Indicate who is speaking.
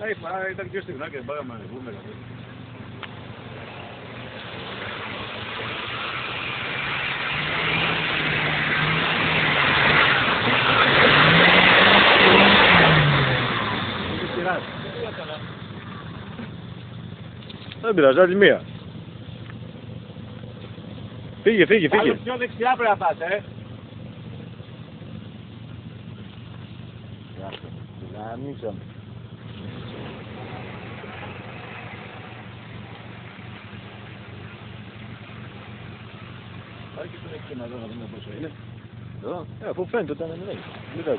Speaker 1: Ε, ήταν και στην και πάμε να βγούμε. Δεν πειράζει, άλλη μία. Φύγε, φύγε, φύγε.
Speaker 2: Άλλο πιο δεξιά πρέπει να πάτε, ε.
Speaker 1: Γαμίσαμε. Άρχισε να έχει να δω να δούμε πόσο είναι. Εδώ, ε, αφού φαίνεται όταν είναι. Μην τα